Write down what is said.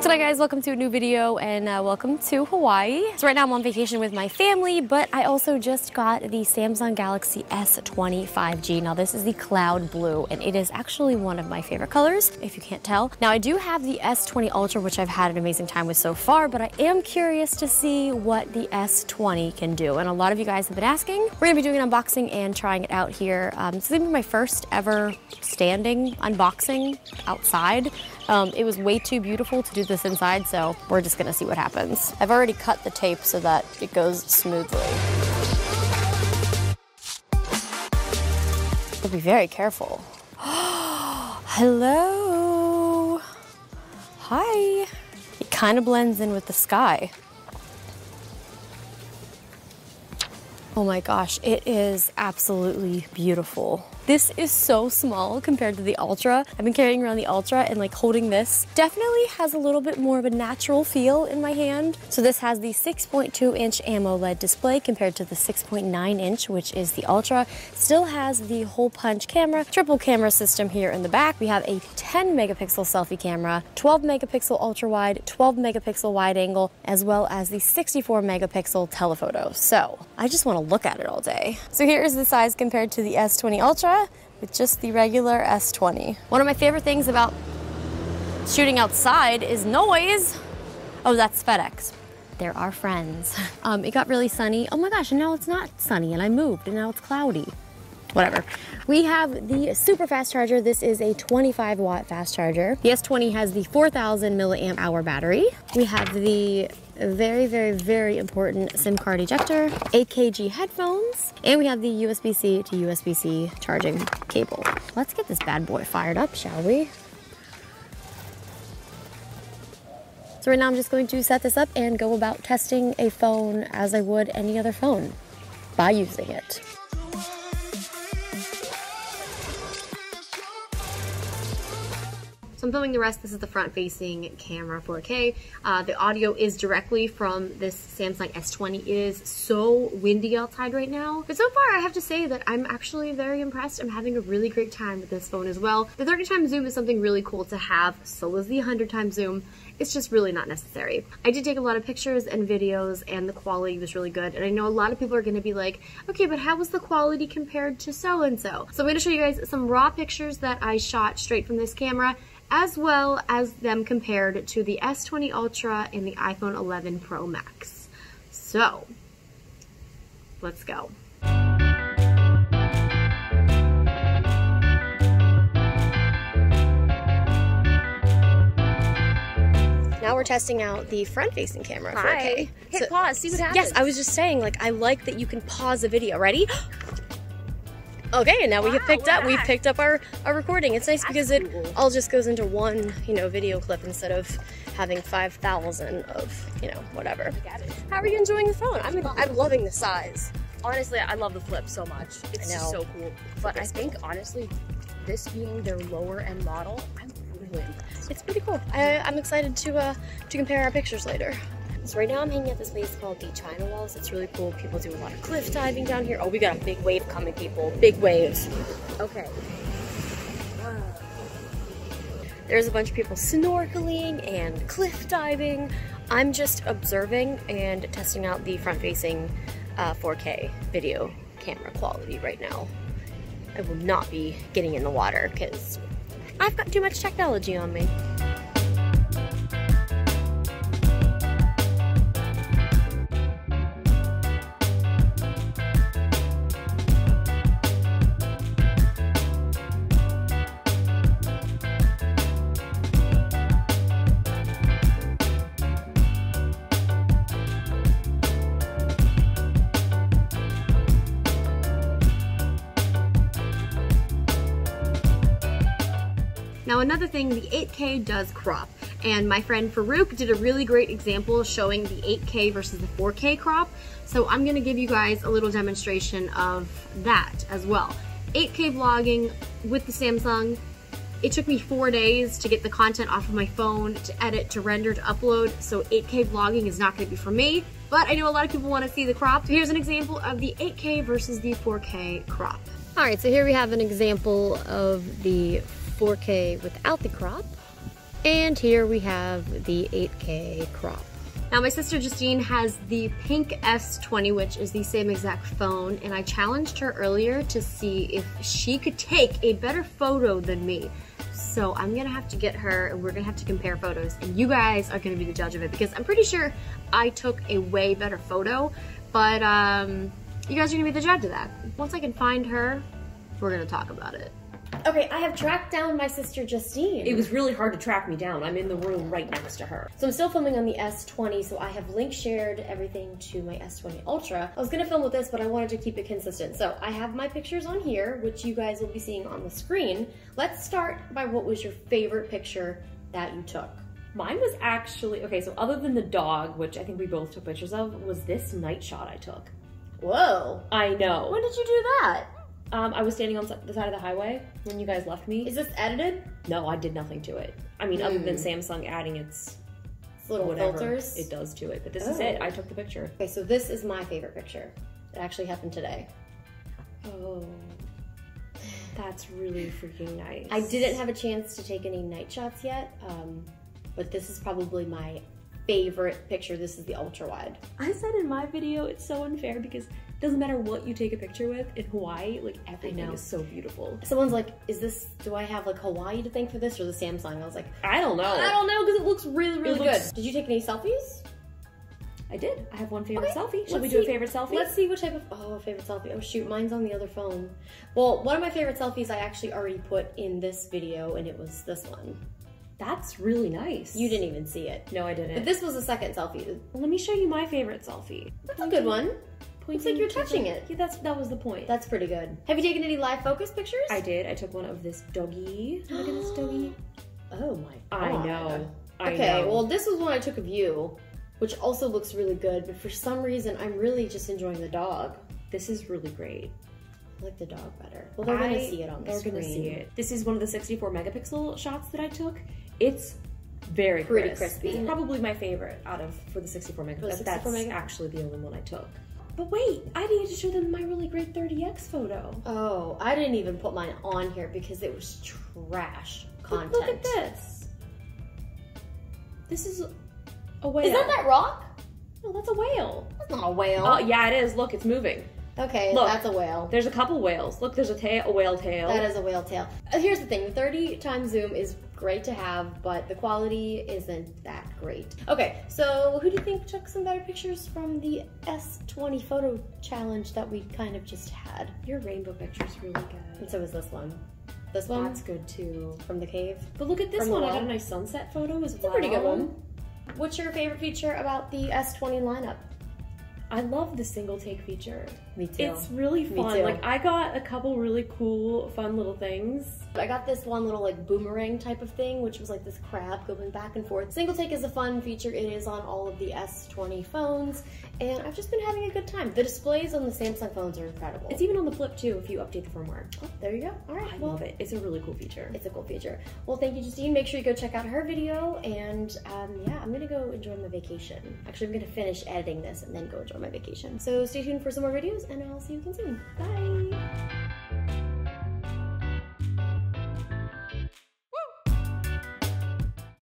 What's up guys, welcome to a new video and uh, welcome to Hawaii. So right now I'm on vacation with my family, but I also just got the Samsung Galaxy S20 5G. Now this is the cloud blue and it is actually one of my favorite colors, if you can't tell. Now I do have the S20 Ultra, which I've had an amazing time with so far, but I am curious to see what the S20 can do. And a lot of you guys have been asking. We're gonna be doing an unboxing and trying it out here. Um, this is gonna be my first ever standing unboxing outside. Um, it was way too beautiful to do this inside, so we're just gonna see what happens. I've already cut the tape so that it goes smoothly. Be very careful. Hello. Hi. It kind of blends in with the sky. Oh my gosh, it is absolutely beautiful. This is so small compared to the Ultra. I've been carrying around the Ultra and like holding this definitely has a little bit more of a natural feel in my hand. So this has the 6.2 inch AMOLED display compared to the 6.9 inch, which is the Ultra. Still has the hole punch camera, triple camera system here in the back. We have a 10 megapixel selfie camera, 12 megapixel ultra wide, 12 megapixel wide angle, as well as the 64 megapixel telephoto. So I just want to look at it all day. So here's the size compared to the S20 Ultra with just the regular S20. One of my favorite things about shooting outside is noise. Oh, that's FedEx. They're our friends. Um, it got really sunny. Oh my gosh, and now it's not sunny and I moved and now it's cloudy. Whatever. We have the super fast charger. This is a 25 watt fast charger. The S20 has the 4000 milliamp hour battery. We have the very, very, very important SIM card ejector, AKG headphones, and we have the USB-C to USB-C charging cable. Let's get this bad boy fired up, shall we? So right now I'm just going to set this up and go about testing a phone as I would any other phone by using it. So I'm filming the rest. This is the front facing camera 4K. Uh, the audio is directly from this Samsung S20. It is so windy outside right now. But so far I have to say that I'm actually very impressed. I'm having a really great time with this phone as well. The 30 times zoom is something really cool to have. So is the 100 times zoom. It's just really not necessary. I did take a lot of pictures and videos and the quality was really good. And I know a lot of people are gonna be like, okay, but how was the quality compared to so-and-so? So I'm gonna show you guys some raw pictures that I shot straight from this camera as well as them compared to the S20 Ultra and the iPhone 11 Pro Max. So, let's go. Now we're testing out the front-facing camera. Hi. 4K. Hit so, pause, see what happens. Yes, I was just saying, like, I like that you can pause a video. Ready? Okay, and now wow, we have picked up, we've picked up our, our recording. It's nice That's because it cool. all just goes into one, you know, video clip instead of having 5,000 of, you know, whatever. How are you enjoying the phone? I'm, I'm loving the size. Honestly, I love the flip so much. It's just so cool. But I think, honestly, this being their lower end model, I'm really impressed. It's pretty cool. I, I'm excited to, uh, to compare our pictures later. So right now I'm hanging at this place called the China Walls. It's really cool. People do a lot of cliff diving down here. Oh, we got a big wave coming, people. Big waves. Okay. There's a bunch of people snorkeling and cliff diving. I'm just observing and testing out the front-facing uh, 4K video camera quality right now. I will not be getting in the water because I've got too much technology on me. Now another thing, the 8K does crop. And my friend Farouk did a really great example showing the 8K versus the 4K crop. So I'm gonna give you guys a little demonstration of that as well. 8K vlogging with the Samsung, it took me four days to get the content off of my phone, to edit, to render, to upload, so 8K vlogging is not gonna be for me, but I know a lot of people wanna see the crop. Here's an example of the 8K versus the 4K crop. All right, so here we have an example of the 4K without the crop. And here we have the 8K crop. Now my sister Justine has the pink S20, which is the same exact phone, and I challenged her earlier to see if she could take a better photo than me. So I'm gonna have to get her and we're gonna have to compare photos and you guys are gonna be the judge of it because I'm pretty sure I took a way better photo, but um, you guys are gonna be the judge of that. Once I can find her, we're gonna talk about it. Okay, I have tracked down my sister Justine. It was really hard to track me down. I'm in the room right next to her. So I'm still filming on the S20, so I have link shared everything to my S20 Ultra. I was gonna film with this, but I wanted to keep it consistent. So I have my pictures on here, which you guys will be seeing on the screen. Let's start by what was your favorite picture that you took? Mine was actually, okay, so other than the dog, which I think we both took pictures of, was this night shot I took. Whoa. I know. When did you do that? Um, I was standing on the side of the highway when you guys left me. Is this edited? No, I did nothing to it. I mean, mm. other than hmm. Samsung adding its, its little filters it does to it. But this oh. is it. Oh. I took the picture. Okay, so this is my favorite picture. It actually happened today. Oh, that's really freaking nice. I didn't have a chance to take any night shots yet, um, but this is probably my favorite picture. This is the ultra wide. I said in my video, it's so unfair because it doesn't matter what you take a picture with in Hawaii, like everything is so beautiful. Someone's like, is this, do I have like Hawaii to thank for this or the Samsung? I was like, I don't know. I don't know because it looks really, really looks... good. Did you take any selfies? I did. I have one favorite okay. selfie. Should Let's we do see. a favorite selfie? Let's see what type of, oh, favorite selfie. Oh shoot, mine's on the other phone. Well, one of my favorite selfies I actually already put in this video and it was this one. That's really nice. You didn't even see it. No, I didn't. But this was a second selfie. Well, let me show you my favorite selfie. That's Pointing, a good one. Looks like you're touching it. Yeah, that's that was the point. That's pretty good. Have you taken any live focus pictures? I did. I took one of this doggy. Look at this doggy. Oh my god. I know. I okay, know. well this was one I took of you, which also looks really good, but for some reason I'm really just enjoying the dog. This is really great. I like the dog better. Well, they're I, gonna see it on the they're screen. They're gonna see it. This is one of the 64 megapixel shots that I took. It's very pretty crisp. crispy. It's probably my favorite out of for the 64 megapixels. That's megapixels. actually the only one I took. But wait, I need to show them my really great 30x photo. Oh, I didn't even put mine on here because it was trash content. Look, look at this. This is a whale. Is that that rock? No, that's a whale. That's not a whale. Oh, yeah, it is. Look, it's moving. Okay, Look, that's a whale. There's a couple whales. Look, there's a tail, a whale tail. That is a whale tail. Uh, here's the thing: the 30 times zoom is great to have, but the quality isn't that great. Okay, so who do you think took some better pictures from the S20 photo challenge that we kind of just had? Your rainbow picture's really good. And so is this one. This one? That's good too. From the cave. But look at this one. I got a nice sunset photo as it's well. a pretty good one. What's your favorite feature about the S20 lineup? I love the single take feature. Me too. It's really fun. Like I got a couple really cool, fun little things. I got this one little like boomerang type of thing, which was like this crab going back and forth. Single take is a fun feature. It is on all of the S20 phones, and I've just been having a good time. The displays on the Samsung phones are incredible. It's even on the flip too if you update the firmware. Oh, there you go. All right. I well, love it. It's a really cool feature. It's a cool feature. Well, thank you, Justine. Make sure you go check out her video, and um, yeah, I'm gonna go enjoy my vacation. Actually, I'm gonna finish editing this and then go enjoy my vacation. So stay tuned for some more videos, and I'll see you again soon. Bye.